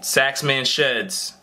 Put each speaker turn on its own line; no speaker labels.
Saxman Sheds.